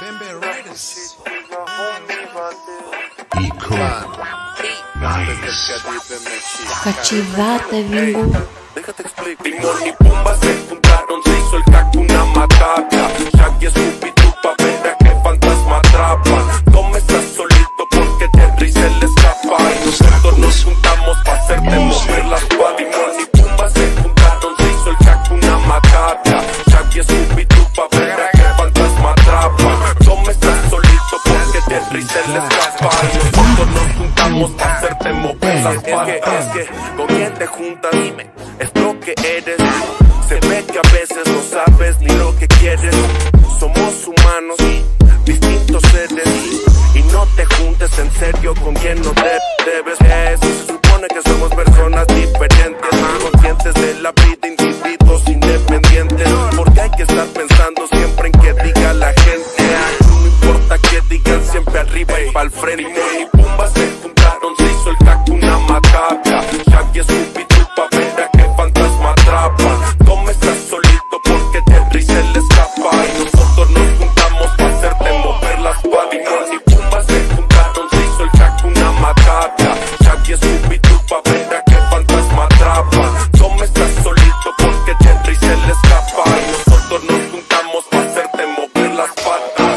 Bembe Riders. Икон. Найс. Качевата вингу. Лимон и бомба, escapa Y nosotros nos juntamos pa' hacerte mover las que, es que, ¿con quién te juntas? Dime, es lo que eres Se ve que a veces no sabes ni lo que quieres Somos humanos, distintos seres Y no te juntes en serio con quien no debes arriba y pa'l frente. Y Pumba se juntaron, se hizo el Hakuna Matata Shaggy es Scooby-Doo pa' ver a qué fantasma atrapa. Tom está solito porque Terry se le escapa. Y nosotros nos juntamos pa' hacerte mover las patas y Pumba se juntaron, se hizo el Hakuna Matata Shaggy es Scooby-Doo pa' ver a qué fantasma atrapa. Tom está solito porque Terry se le escapa. Y nosotros nos juntamos pa' hacerte mover las patas